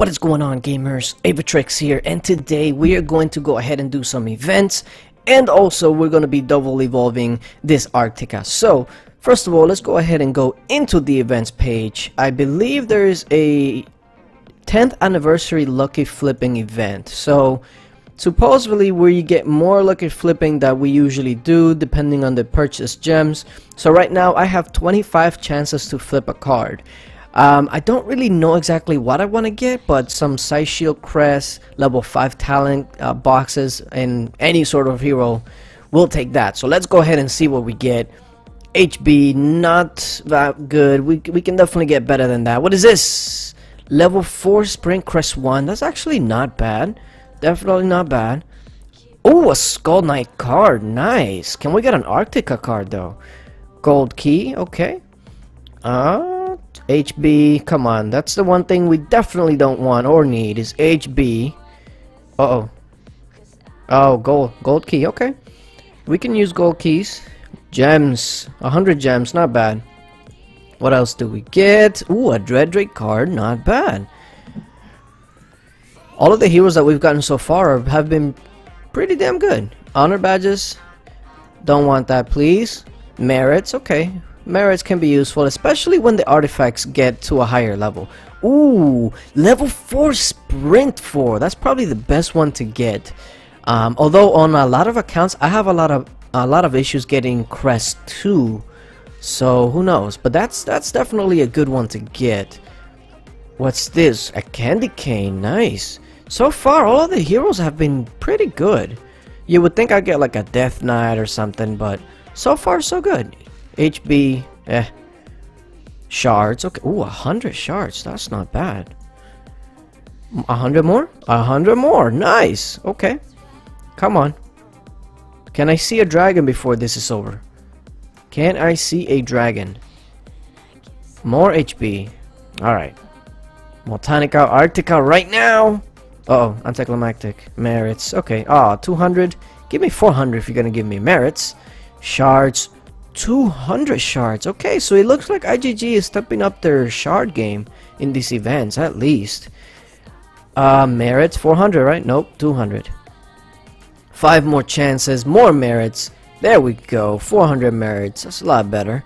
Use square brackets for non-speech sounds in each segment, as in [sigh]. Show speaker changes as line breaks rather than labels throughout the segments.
What is going on gamers? Aevatrex here and today we are going to go ahead and do some events and also we're going to be double evolving this Arctica. So first of all let's go ahead and go into the events page. I believe there is a 10th anniversary lucky flipping event. So supposedly where you get more lucky flipping that we usually do depending on the purchased gems. So right now I have 25 chances to flip a card. Um, I don't really know exactly what I want to get, but some Scythe Shield Crest, level 5 talent uh, boxes, and any sort of hero, we'll take that. So let's go ahead and see what we get. HB, not that good. We, we can definitely get better than that. What is this? Level 4 Sprint Crest 1. That's actually not bad. Definitely not bad. Oh, a Skull Knight card. Nice. Can we get an Arctica card, though? Gold key. Okay. Uh, HB, come on. That's the one thing we definitely don't want or need is HB. Uh-oh. Oh, gold. Gold key. Okay. We can use gold keys. Gems. 100 gems. Not bad. What else do we get? Ooh, a Dread Drake card. Not bad. All of the heroes that we've gotten so far have been pretty damn good. Honor badges. Don't want that, please. Merits. Okay. Merits can be useful, especially when the artifacts get to a higher level. Ooh, level 4 Sprint 4. That's probably the best one to get. Um, although on a lot of accounts, I have a lot of a lot of issues getting Crest 2. So who knows? But that's that's definitely a good one to get. What's this? A candy cane. Nice. So far, all of the heroes have been pretty good. You would think I'd get like a Death Knight or something, but so far so good. HB, eh. Shards, okay. Ooh, a hundred shards. That's not bad. A hundred more? A hundred more. Nice. Okay. Come on. Can I see a dragon before this is over? Can I see a dragon? More HB. Alright. Botanica Arctica right now! Uh oh, anticlimactic. Merits. Okay. Ah, oh, 200. Give me 400 if you're gonna give me merits. Shards. 200 shards. Okay, so it looks like IGG is stepping up their shard game in these events, at least. Uh, merits, 400, right? Nope, 200. Five more chances, more merits. There we go, 400 merits. That's a lot better.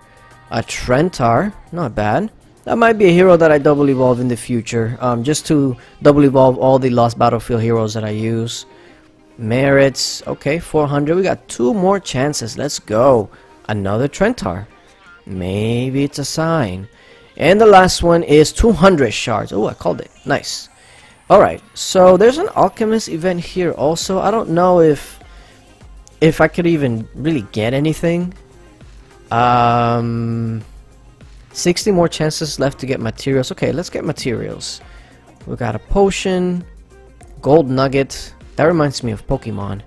A Trentar, not bad. That might be a hero that I double evolve in the future, um, just to double evolve all the Lost Battlefield heroes that I use. Merits, okay, 400. We got two more chances. Let's go. Another Trentar. Maybe it's a sign. And the last one is 200 shards. Oh, I called it. Nice. Alright, so there's an Alchemist event here also. I don't know if if I could even really get anything. Um, 60 more chances left to get materials. Okay, let's get materials. We got a potion, gold nugget. That reminds me of Pokemon.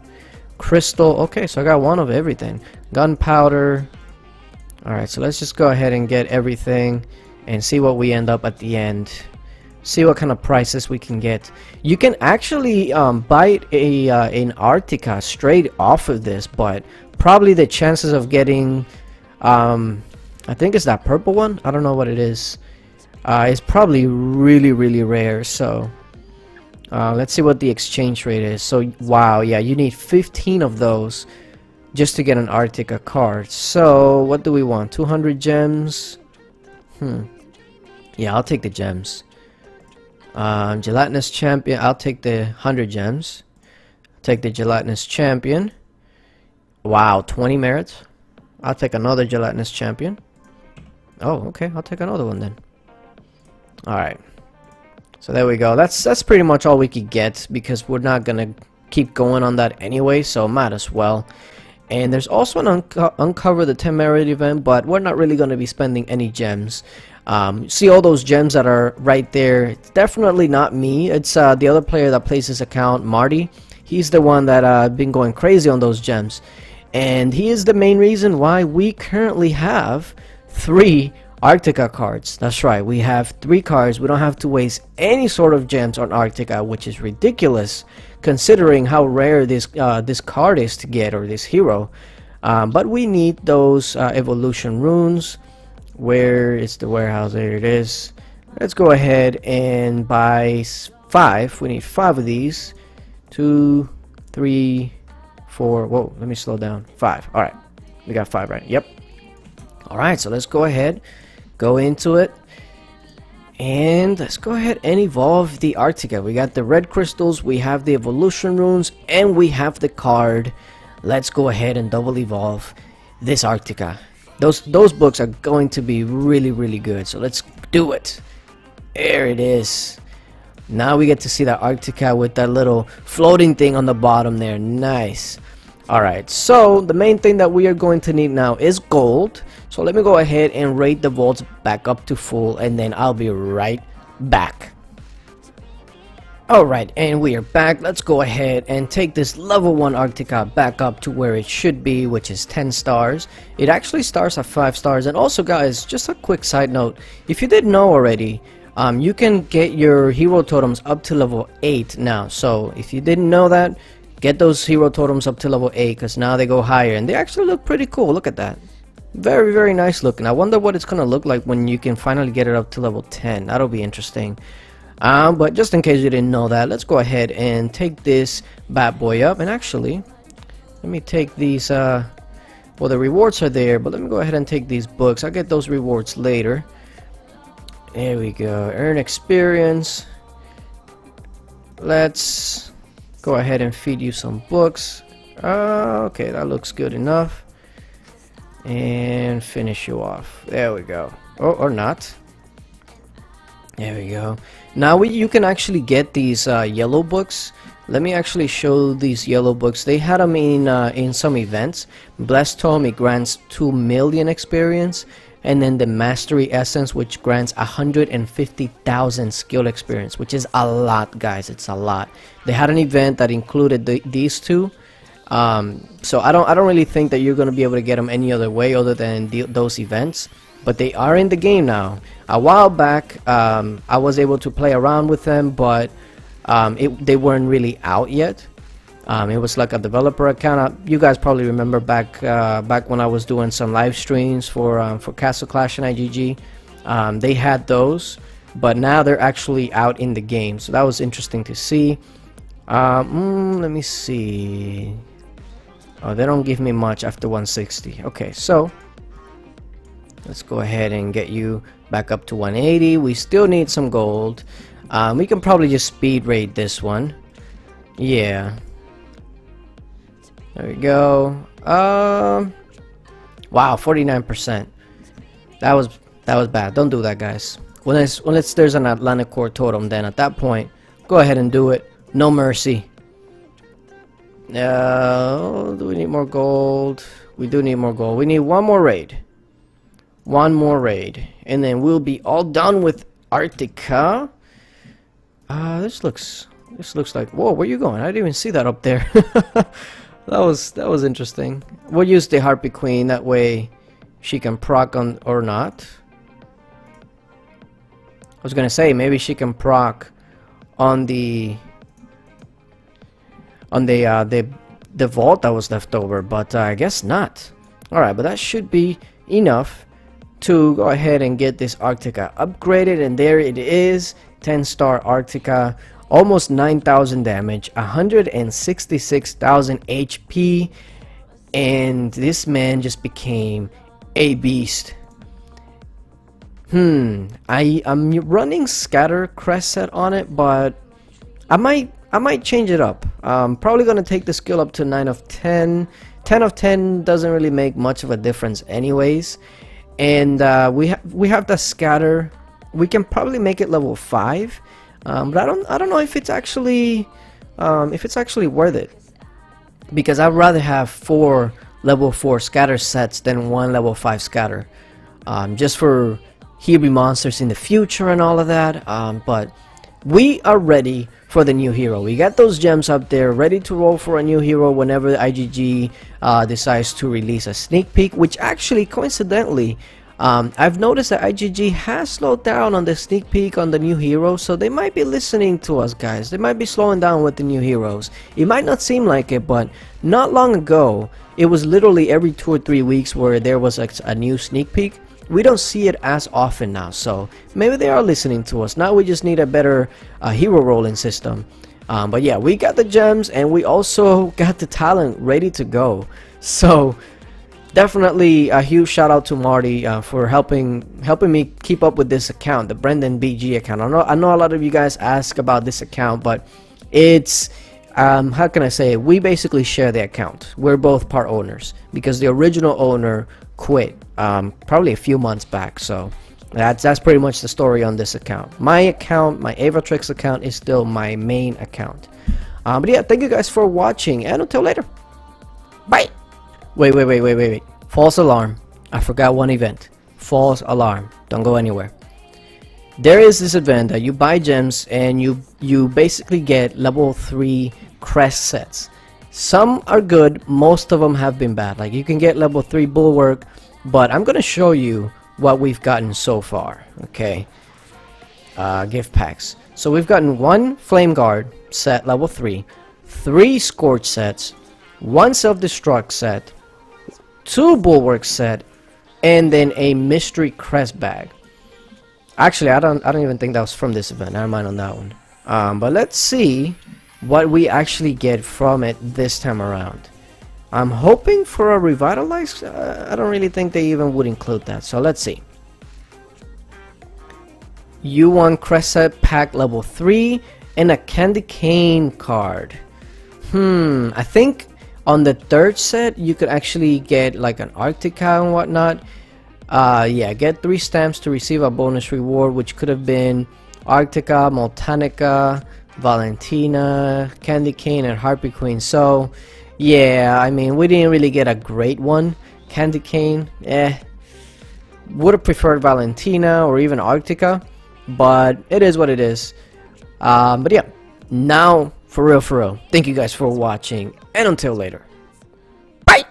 Crystal. Okay, so I got one of everything. Gunpowder. Alright so let's just go ahead and get everything and see what we end up at the end. See what kind of prices we can get. You can actually um, buy a uh, an Arctica straight off of this but probably the chances of getting um, I think it's that purple one. I don't know what it is. Uh, it's probably really really rare so uh, let's see what the exchange rate is so wow yeah you need 15 of those just to get an Arctica card. So, what do we want? 200 gems? Hmm. Yeah, I'll take the gems. Um, gelatinous champion, I'll take the 100 gems. Take the gelatinous champion. Wow, 20 merits. I'll take another gelatinous champion. Oh, okay, I'll take another one then. Alright. So there we go. That's that's pretty much all we could get because we're not gonna keep going on that anyway, so might as well. And there's also an unco Uncover the 10 Merit event, but we're not really going to be spending any gems. Um, see all those gems that are right there. It's definitely not me. It's uh, the other player that plays this account, Marty. He's the one that uh, been going crazy on those gems. And he is the main reason why we currently have three Arctica cards. That's right, we have three cards. We don't have to waste any sort of gems on Arctica, which is ridiculous considering how rare this uh, this card is to get or this hero. Um, but we need those uh, evolution runes. Where is the warehouse? There it is. Let's go ahead and buy five. We need five of these. Two, three, four. Whoa, let me slow down. Five. All right. We got five, right? Yep. All right, so let's go ahead, go into it. And let's go ahead and evolve the Arctica. We got the red crystals, we have the evolution runes, and we have the card. Let's go ahead and double evolve this Arctica. Those those books are going to be really really good. So let's do it. There it is. Now we get to see that Arctica with that little floating thing on the bottom there. Nice. Alright, so the main thing that we are going to need now is gold. So let me go ahead and rate the vaults back up to full and then I'll be right back. Alright, and we are back. Let's go ahead and take this level 1 Arctica back up to where it should be, which is 10 stars. It actually starts at 5 stars. And also guys, just a quick side note. If you didn't know already, um, you can get your hero totems up to level 8 now. So if you didn't know that, Get those hero totems up to level 8 because now they go higher and they actually look pretty cool. Look at that. Very, very nice looking. I wonder what it's going to look like when you can finally get it up to level 10. That'll be interesting. Um, but just in case you didn't know that, let's go ahead and take this bad boy up. And actually, let me take these, uh, well the rewards are there, but let me go ahead and take these books. I'll get those rewards later. There we go. Earn experience. Let's go ahead and feed you some books. Uh, okay that looks good enough. And finish you off. There we go. Oh, or not. There we go. Now we, you can actually get these uh, yellow books. Let me actually show these yellow books. They had them in uh, in some events. Blessed tome it grants 2 million experience and then the mastery essence which grants 150,000 skill experience which is a lot guys. It's a lot. They had an event that included the, these two. Um, so I don't I don't really think that you're gonna be able to get them any other way other than the, those events but they are in the game now. A while back um, I was able to play around with them but um, it, they weren't really out yet um, it was like a developer account. You guys probably remember back uh, back when I was doing some live streams for um, for Castle Clash and IGG. Um, they had those, but now they're actually out in the game. So that was interesting to see. Um, mm, let me see. Oh, they don't give me much after 160. Okay, so let's go ahead and get you back up to 180. We still need some gold. Um, we can probably just speed raid this one. Yeah. There we go. Um, wow, 49%. That was that was bad. Don't do that, guys. Unless unless there's an Atlantic Core totem, then at that point, go ahead and do it. No mercy. Uh, do we need more gold? We do need more gold. We need one more raid. One more raid. And then we'll be all done with Arctica. Uh, this looks... This looks like... Whoa, where are you going? I didn't even see that up there. [laughs] That was that was interesting. We'll use the Harpy Queen, that way she can proc on or not. I was gonna say maybe she can proc on the on the uh, the the vault that was left over, but uh, I guess not. Alright, but that should be enough to go ahead and get this Arctica upgraded and there it is 10 star Arctica almost 9,000 damage, 166,000 HP, and this man just became a beast. Hmm, I I'm running scatter crest set on it, but I might I might change it up. I'm probably gonna take the skill up to 9 of 10. 10 of 10 doesn't really make much of a difference anyways. And uh, we have we have the scatter. We can probably make it level 5 um, but I don't I don't know if it's actually um, if it's actually worth it. Because I'd rather have four level 4 scatter sets than one level 5 scatter. Um, just for Hebe monsters in the future and all of that. Um, but we are ready for the new hero. We got those gems up there ready to roll for a new hero whenever the IGG uh, decides to release a sneak peek which actually coincidentally um, I've noticed that IGG has slowed down on the sneak peek on the new heroes, so they might be listening to us guys. They might be slowing down with the new heroes. It might not seem like it, but not long ago, it was literally every two or three weeks where there was a, a new sneak peek. we don't see it as often now so maybe they are listening to us now we just need a better uh, hero rolling system um, but yeah we got the gems and we also [laughs] got the talent ready to go so definitely a huge shout out to Marty uh, for helping helping me keep up with this account the Brendan BG account. I know I know a lot of you guys ask about this account but it's um, how can I say we basically share the account. We're both part owners because the original owner quit um, probably a few months back. So that's that's pretty much the story on this account. My account my Aevatrex account is still my main account. Um, but yeah thank you guys for watching and until later. Bye wait wait wait wait wait wait. False alarm. I forgot one event. False alarm. Don't go anywhere. There is this event that you buy gems and you you basically get level 3 crest sets. Some are good. Most of them have been bad. Like you can get level 3 bulwark but I'm gonna show you what we've gotten so far okay? Uh, gift packs. So we've gotten one flame guard set level 3 three scorch sets one self-destruct set two bulwark set and then a mystery crest bag actually I don't I don't even think that was from this event never mind on that one um, but let's see what we actually get from it this time around. I'm hoping for a revitalized. Uh, I don't really think they even would include that. So let's see. U1 Crescent Pack level 3 and a Candy Cane card. Hmm, I think on the third set you could actually get like an Arctica and whatnot. Uh, yeah, get 3 stamps to receive a bonus reward which could have been Arctica, Moltanica, Valentina, Candy Cane, and Harpy Queen. So, yeah, I mean, we didn't really get a great one. Candy Cane, eh. Would have preferred Valentina or even Arctica, but it is what it is. Um, but yeah, now, for real, for real. Thank you guys for watching, and until later. Bye!